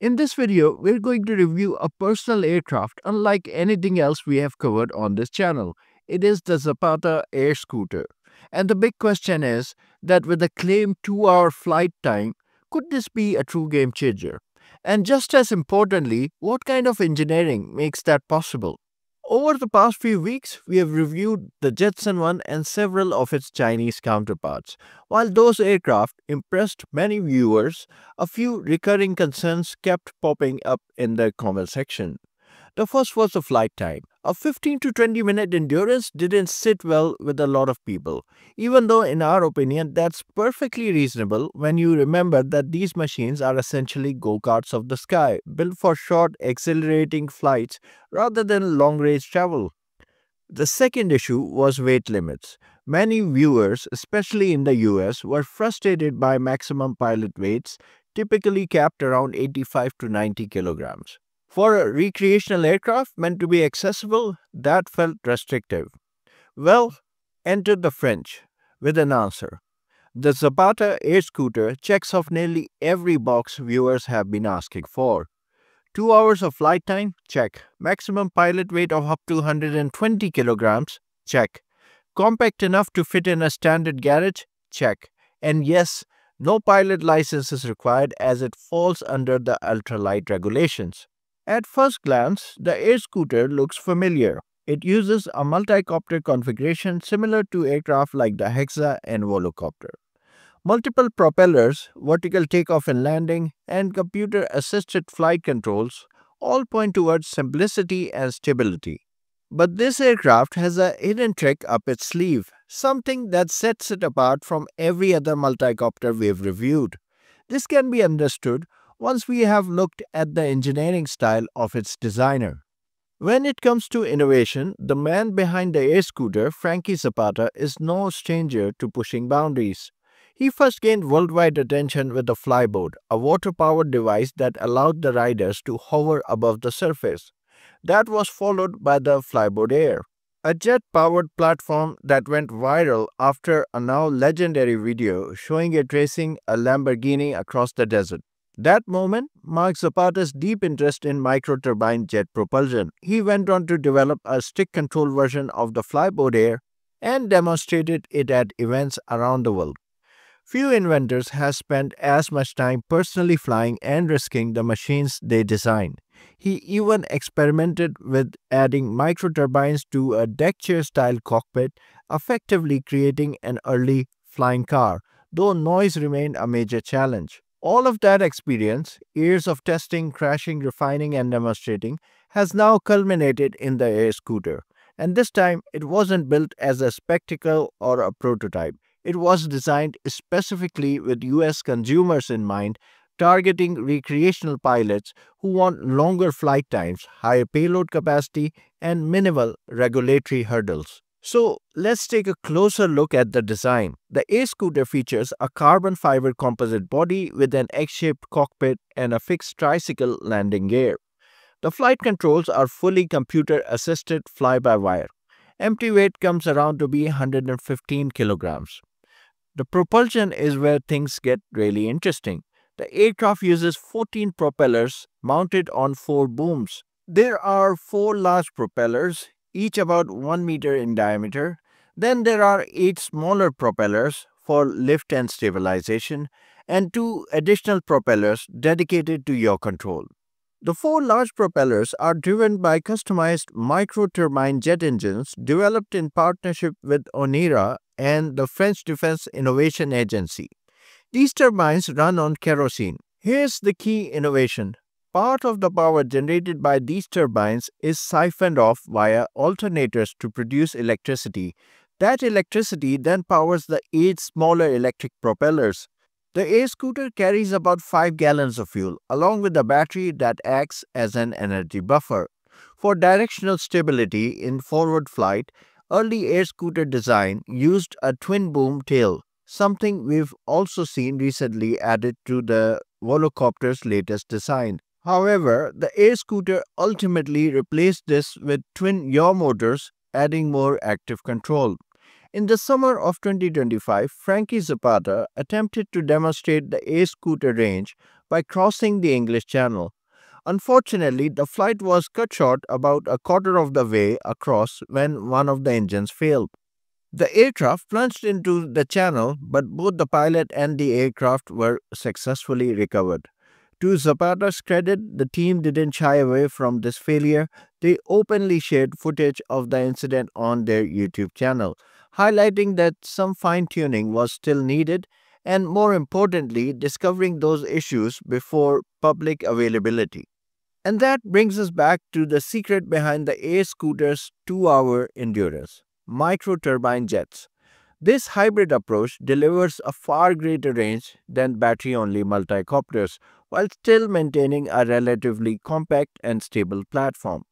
In this video, we're going to review a personal aircraft unlike anything else we have covered on this channel. It is the Zapata Air Scooter. And the big question is that with a claimed 2-hour flight time, could this be a true game changer? And just as importantly, what kind of engineering makes that possible? Over the past few weeks, we have reviewed the Jetson 1 and several of its Chinese counterparts. While those aircraft impressed many viewers, a few recurring concerns kept popping up in the comment section. The first was the flight time. A 15 to 20 minute endurance didn't sit well with a lot of people, even though, in our opinion, that's perfectly reasonable when you remember that these machines are essentially go karts of the sky, built for short, accelerating flights rather than long range travel. The second issue was weight limits. Many viewers, especially in the US, were frustrated by maximum pilot weights, typically capped around 85 to 90 kilograms. For a recreational aircraft meant to be accessible, that felt restrictive. Well, entered the French with an answer. The Zapata air scooter checks off nearly every box viewers have been asking for. Two hours of flight time? Check. Maximum pilot weight of up to 120 kilograms? Check. Compact enough to fit in a standard garage? Check. And yes, no pilot license is required as it falls under the ultralight regulations. At first glance, the air scooter looks familiar. It uses a multi-copter configuration similar to aircraft like the Hexa and Volocopter. Multiple propellers, vertical takeoff and landing, and computer-assisted flight controls all point towards simplicity and stability. But this aircraft has a hidden trick up its sleeve, something that sets it apart from every other multicopter we've reviewed. This can be understood once we have looked at the engineering style of its designer. When it comes to innovation, the man behind the air scooter, Frankie Zapata, is no stranger to pushing boundaries. He first gained worldwide attention with the flyboard, a water-powered device that allowed the riders to hover above the surface. That was followed by the Flyboard Air, a jet-powered platform that went viral after a now legendary video showing it racing a Lamborghini across the desert. That moment marks Zapata's deep interest in microturbine jet propulsion. He went on to develop a stick control version of the Flyboard Air and demonstrated it at events around the world. Few inventors have spent as much time personally flying and risking the machines they designed. He even experimented with adding microturbines to a deck chair style cockpit, effectively creating an early flying car, though noise remained a major challenge. All of that experience, years of testing, crashing, refining, and demonstrating, has now culminated in the air scooter. And this time, it wasn't built as a spectacle or a prototype. It was designed specifically with US consumers in mind, targeting recreational pilots who want longer flight times, higher payload capacity, and minimal regulatory hurdles. So let's take a closer look at the design. The A-Scooter features a carbon fiber composite body with an X-shaped cockpit and a fixed tricycle landing gear. The flight controls are fully computer-assisted fly-by-wire. Empty weight comes around to be 115 kilograms. The propulsion is where things get really interesting. The aircraft uses 14 propellers mounted on four booms. There are four large propellers, each about 1 meter in diameter. Then there are 8 smaller propellers for lift and stabilization and two additional propellers dedicated to yaw control. The four large propellers are driven by customized microturbine jet engines developed in partnership with Onera and the French Defense Innovation Agency. These turbines run on kerosene. Here's the key innovation. Part of the power generated by these turbines is siphoned off via alternators to produce electricity. That electricity then powers the eight smaller electric propellers. The A-scooter carries about 5 gallons of fuel, along with a battery that acts as an energy buffer. For directional stability in forward flight, early air-scooter design used a twin-boom tail, something we've also seen recently added to the Volocopter's latest design. However, the air scooter ultimately replaced this with twin yaw motors, adding more active control. In the summer of 2025, Frankie Zapata attempted to demonstrate the air scooter range by crossing the English Channel. Unfortunately, the flight was cut short about a quarter of the way across when one of the engines failed. The aircraft plunged into the channel, but both the pilot and the aircraft were successfully recovered. To Zapata's credit, the team didn't shy away from this failure. They openly shared footage of the incident on their YouTube channel, highlighting that some fine tuning was still needed and, more importantly, discovering those issues before public availability. And that brings us back to the secret behind the Air Scooter's two hour endurance micro turbine jets. This hybrid approach delivers a far greater range than battery only multicopters while still maintaining a relatively compact and stable platform.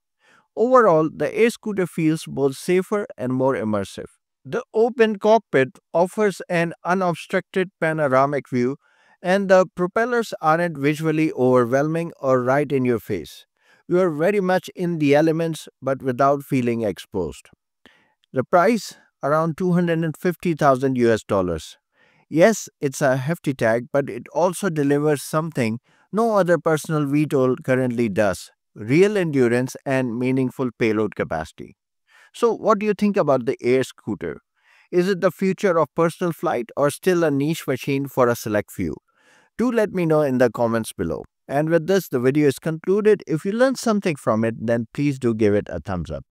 Overall, the Air Scooter feels both safer and more immersive. The open cockpit offers an unobstructed panoramic view and the propellers aren't visually overwhelming or right in your face. You are very much in the elements but without feeling exposed. The price around 250,000 US dollars. Yes, it's a hefty tag, but it also delivers something no other personal VTOL currently does real endurance and meaningful payload capacity. So, what do you think about the air scooter? Is it the future of personal flight or still a niche machine for a select few? Do let me know in the comments below. And with this, the video is concluded. If you learned something from it, then please do give it a thumbs up.